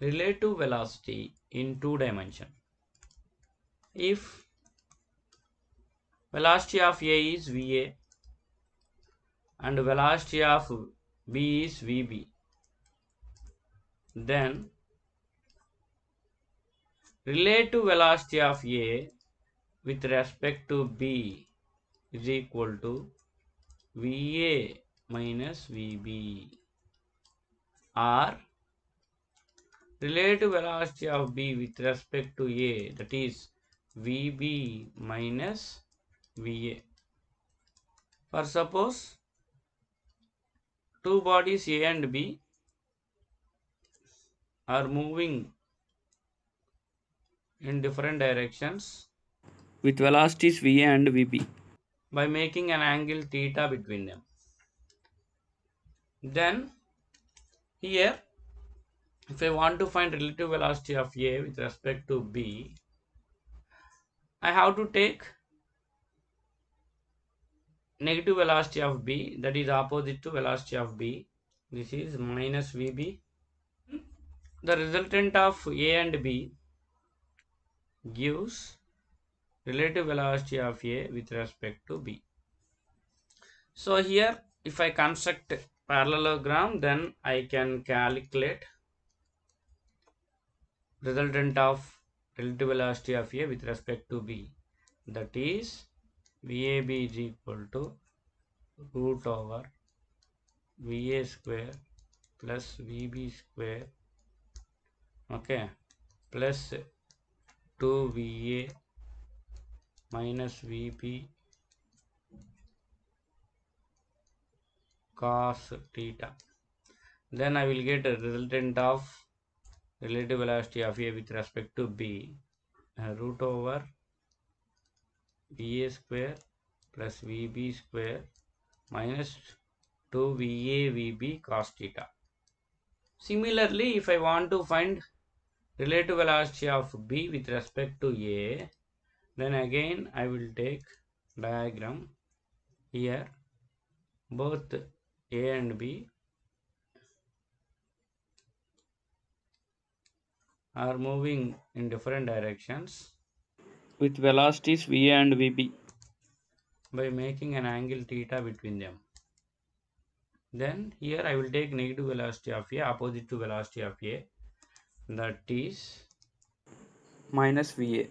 relative velocity in two dimension. If velocity of a is va and velocity of b is vb then relative velocity of a with respect to b is equal to va minus vb or relative velocity of b with respect to a that is vb minus va. For suppose two bodies a and b are moving in different directions with velocities va and vb. by making an angle theta between them. Then here if I want to find relative velocity of A with respect to B, I have to take negative velocity of B that is opposite to velocity of B. This is minus VB. The resultant of A and B gives relative velocity of A with respect to B. So here if I construct parallelogram then I can calculate resultant of relative velocity of A with respect to B. That is VAB is equal to root over VA square plus VB square okay plus 2VA minus VB cos theta. Then I will get a resultant of relative velocity of A with respect to B uh, root over VA square plus VB square minus 2 VA VB cos theta. Similarly, if I want to find relative velocity of B with respect to A, then again I will take diagram here both A and B are moving in different directions with velocities v and Vb by making an angle theta between them. Then here I will take negative velocity of A opposite to velocity of A that is minus Va.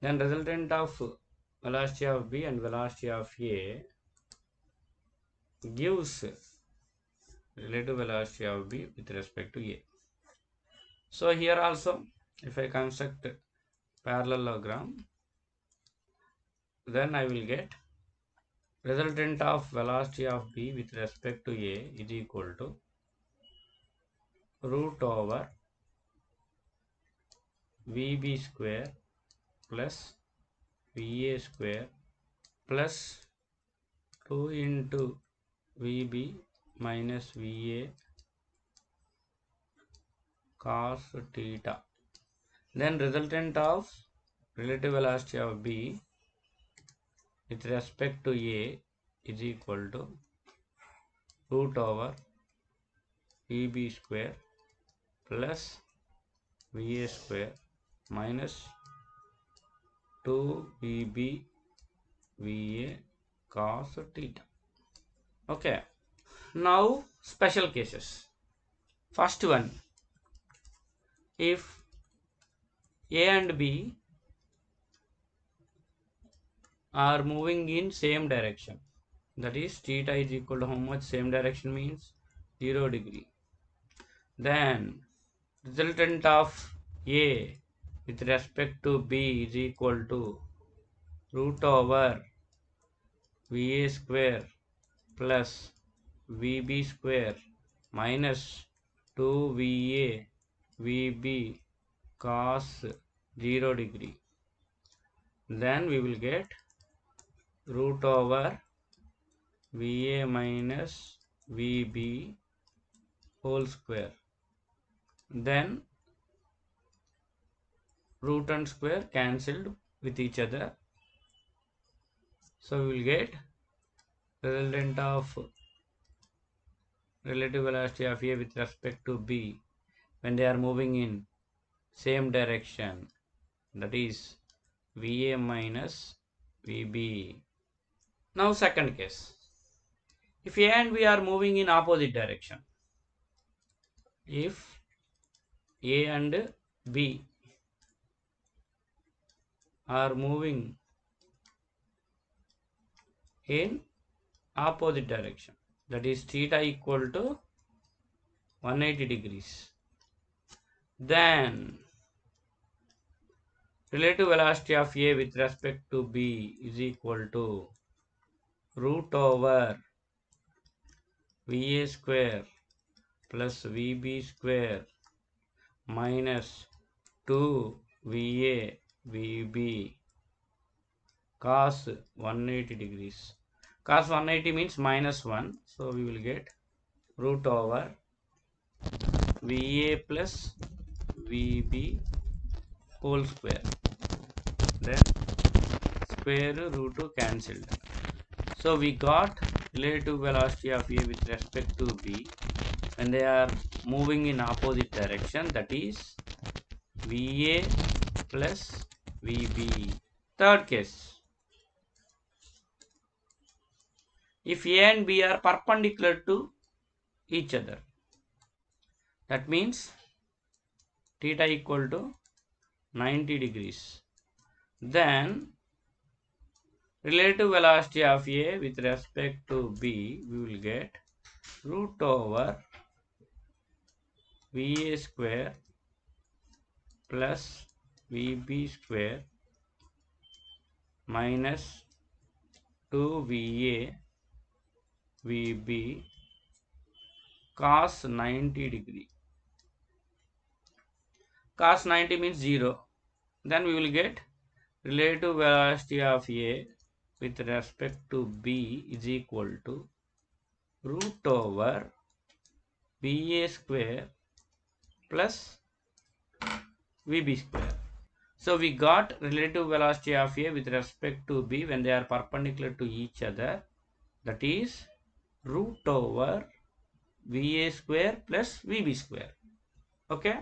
Then resultant of velocity of B and velocity of A gives relative velocity of B with respect to A. So here also if I construct parallelogram then I will get resultant of velocity of B with respect to A is equal to root over VB square plus VA square plus 2 into VB minus VA cos theta. Then resultant of relative velocity of B with respect to A is equal to root over VB square plus VA square minus 2 VB VA cos theta. Okay. Now special cases. First one if A and B are moving in same direction that is theta is equal to how much same direction means? 0 degree. Then resultant of A with respect to B is equal to root over VA square plus VB square minus 2VA VB cos 0 degree. Then we will get root over VA minus VB whole square. Then root and square cancelled with each other. So we will get resultant of relative velocity of A with respect to B when they are moving in same direction that is VA minus VB. Now second case. If A and B are moving in opposite direction. If A and B are moving in opposite direction that is theta equal to 180 degrees then relative velocity of A with respect to B is equal to root over VA square plus VB square minus 2 VA VB cos 180 degrees. Cos 180 means minus 1. So we will get root over VA plus VB whole square. Then square root 2 cancelled. So we got relative velocity of A with respect to B when they are moving in opposite direction that is VA plus VB. Third case. If A and B are perpendicular to each other. That means theta equal to 90 degrees. Then relative velocity of A with respect to B we will get root over VA square plus VB square minus 2VA VB cos 90 degree. Cos 90 means 0. Then we will get relative velocity of A with respect to B is equal to root over VA square plus VB square. So we got relative velocity of A with respect to B when they are perpendicular to each other. That is root over VA square plus VB square. Okay.